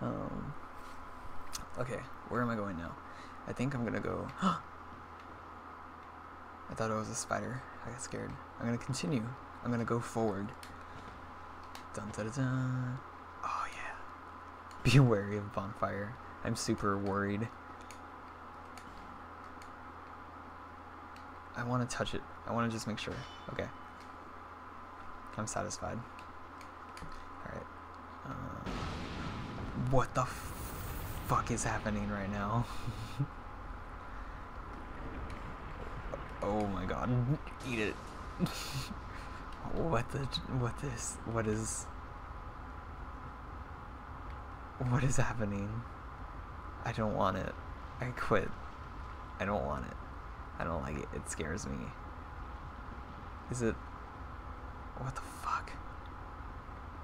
Um, okay, where am I going now? I think I'm gonna go. I thought it was a spider. I got scared. I'm gonna continue. I'm gonna go forward. Dun dun dun. Oh yeah. Be wary of bonfire. I'm super worried. I want to touch it. I want to just make sure. Okay. I'm satisfied. Alright. Uh, what the fuck is happening right now? oh my god. Eat it. what the. What this. What is. What is happening? I don't want it. I quit. I don't want it. I don't like it. It scares me. Is it. What the fuck?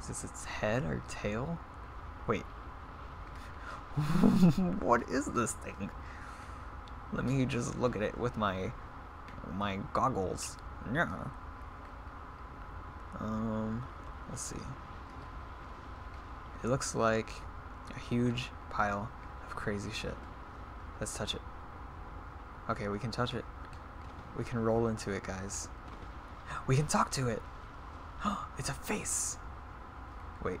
Is this its head or tail? Wait. what is this thing? Let me just look at it with my my goggles. Yeah. Um, let's see. It looks like a huge pile of crazy shit. Let's touch it. Okay, we can touch it. We can roll into it, guys. We can talk to it. it's a face. Wait.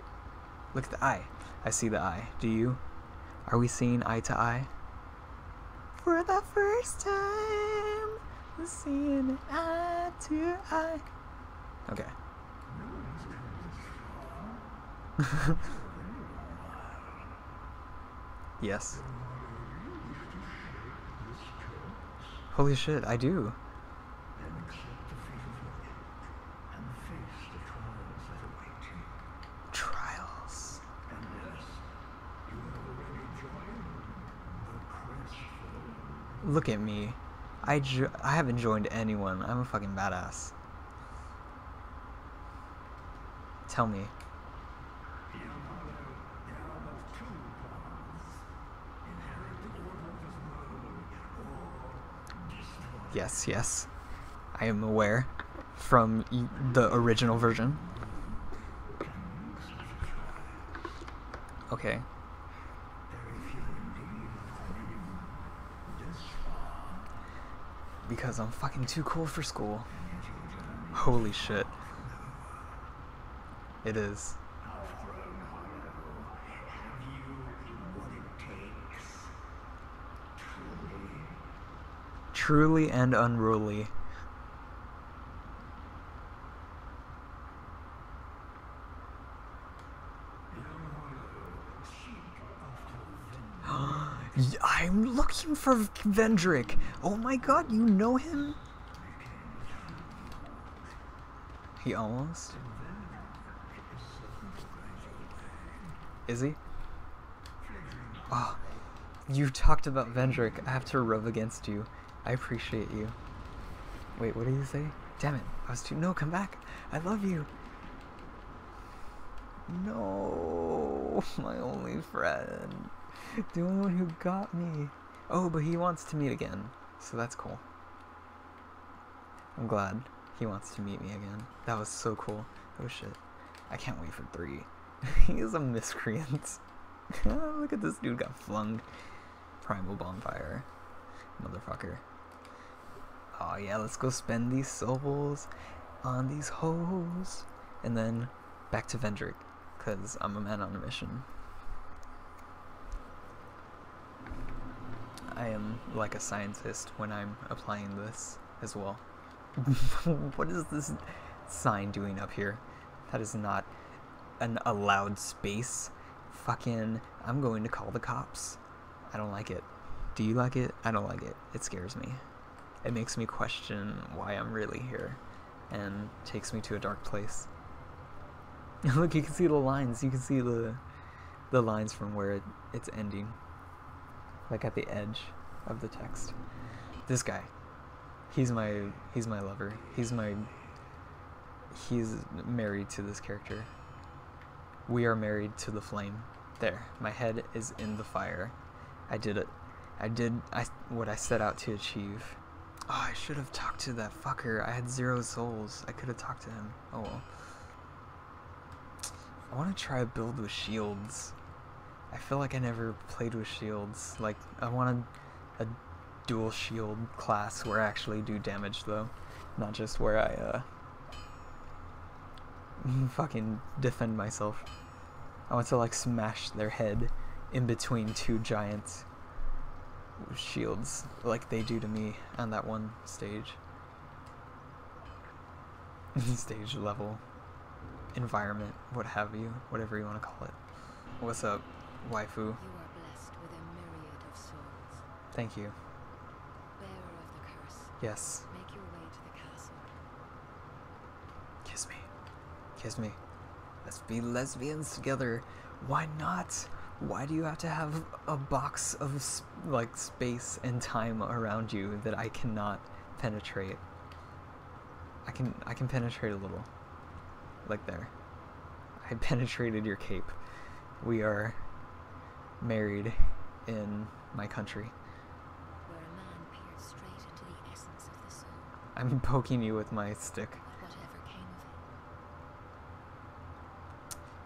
Look at the eye. I see the eye. Do you? Are we seeing eye to eye? For the first time, we're seeing eye to eye. Okay. yes. Holy shit, I do. Look at me. I, jo- I haven't joined anyone. I'm a fucking badass. Tell me. Yes, yes. I am aware from the original version. Okay. Because I'm fucking too cool for school. Holy shit. It is. Truly and unruly. I'm looking for Vendrick. Oh my god, you know him? He almost. Is he? Oh, you talked about Vendrick. I have to rub against you. I appreciate you. Wait, what did you say? Damn it. I was too. No, come back. I love you. No, my only friend. The only one who got me. Oh, but he wants to meet again. So that's cool. I'm glad he wants to meet me again. That was so cool. Oh shit. I can't wait for three. he is a miscreant. Look at this dude got flung. Primal bonfire. Motherfucker. Oh yeah, let's go spend these souls on these hoes. And then back to Vendrick. Because I'm a man on a mission. I am like a scientist when I'm applying this as well. what is this sign doing up here? That is not an allowed space. Fucking, I'm going to call the cops. I don't like it. Do you like it? I don't like it. It scares me. It makes me question why I'm really here and takes me to a dark place. Look, you can see the lines. You can see the the lines from where it, it's ending. Like at the edge of the text. This guy. He's my he's my lover. He's my he's married to this character. We are married to the flame. There. My head is in the fire. I did it. I did I what I set out to achieve. Oh, I should have talked to that fucker. I had zero souls. I could have talked to him. Oh well. I want to try a build with shields. I feel like I never played with shields. Like, I wanted a dual shield class where I actually do damage, though. Not just where I, uh, fucking defend myself. I want to, like, smash their head in between two giant shields, like they do to me on that one stage. stage level, environment, what have you, whatever you want to call it. What's up, waifu? You are blessed with a myriad of souls. Thank you. Bearer of the curse, Yes. make your way to the castle. Kiss me. Kiss me. Let's be lesbians together. Why not? Why do you have to have a box of s- like space and time around you that I cannot penetrate? I can I can penetrate a little. Like there. I penetrated your cape. We are married in my country. Where a man peered straight into the essence of the soul. I'm poking you with my stick. Whatever came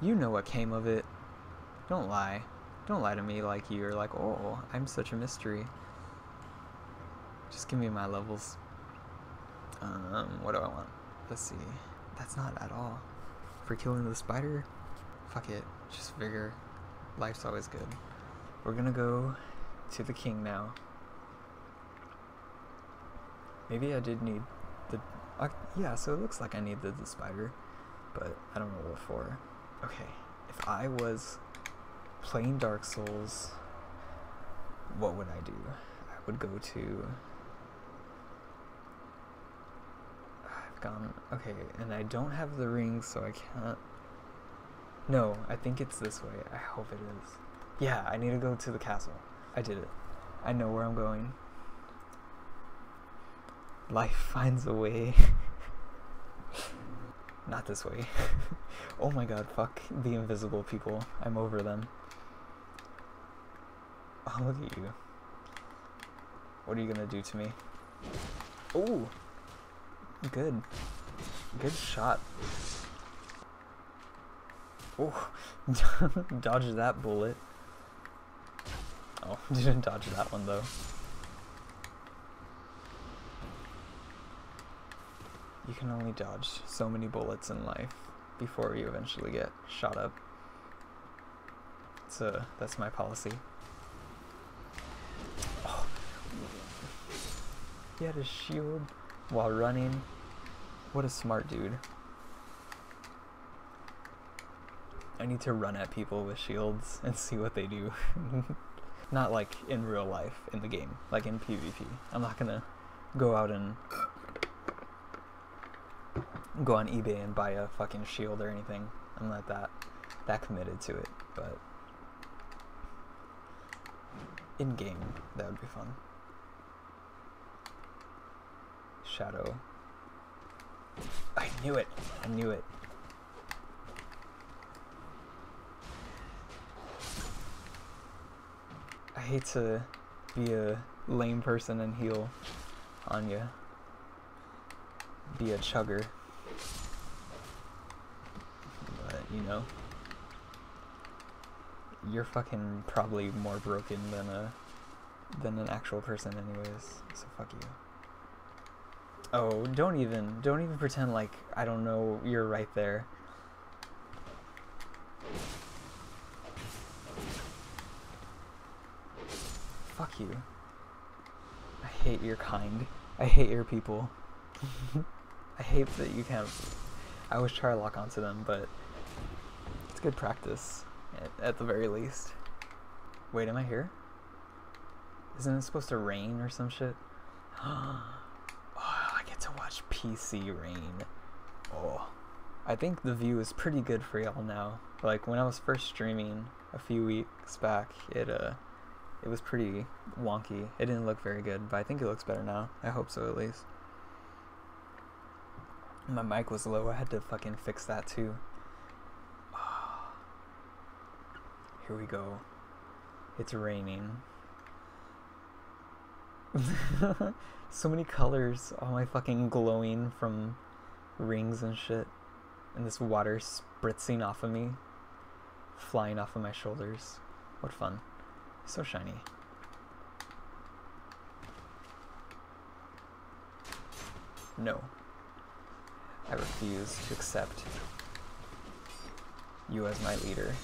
of You know what came of it. Don't lie. Don't lie to me like you're like, oh, I'm such a mystery. Just give me my levels. Um, what do I want? Let's see. That's not at all. For killing the spider? Fuck it. Just vigor. Life's always good. We're gonna go to the king now. Maybe I did need the. Uh, yeah, so it looks like I needed the spider, but I don't know what for. Okay, if I was playing Dark Souls, what would I do? I would go to. I've gone. Okay, and I don't have the ring, so I can't. No, I think it's this way. I hope it is. Yeah, I need to go to the castle. I did it. I know where I'm going. Life finds a way. Not this way. oh my god, fuck the invisible people. I'm over them. Oh, look at you. What are you gonna do to me? Oh! Good. Good shot. Oh, dodge that bullet. Oh, didn't dodge that one though. You can only dodge so many bullets in life before you eventually get shot up. So that's my policy. Oh. He had a shield while running. What a smart dude. I need to run at people with shields and see what they do. not like in real life in the game, like in PvP. I'm not gonna go out and go on eBay and buy a fucking shield or anything. I'm not that that committed to it, but in game that would be fun. Shadow. I knew it. I knew it. I hate to be a lame person and heal on you. Be a chugger. But, you know. You're fucking probably more broken than a than an actual person anyways. So fuck you. Oh, don't even don't even pretend like I don't know you're right there. Fuck you. I hate your kind. I hate your people. I hate that you can't. I always try to lock onto them, but it's good practice at, at the very least. Wait, am I here? Isn't it supposed to rain or some shit? oh, I get to watch PC rain. Oh, I think the view is pretty good for y'all now. Like when I was first streaming a few weeks back, it uh, it was pretty wonky. It didn't look very good, but I think it looks better now. I hope so at least. My mic was low. I had to fucking fix that too. Here we go. It's raining. so many colors. All my fucking glowing from rings and shit. And this water spritzing off of me. Flying off of my shoulders. What fun. So shiny. No. I refuse to accept you as my leader.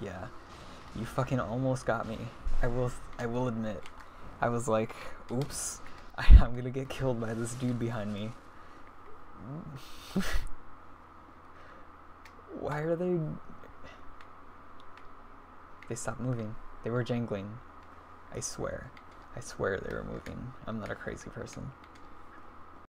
Yeah. You fucking almost got me. I will I will admit. I was like, oops. I, I'm gonna get killed by this dude behind me. Why are they They stopped moving. They were jangling. I swear. I swear they were moving. I'm not a crazy person.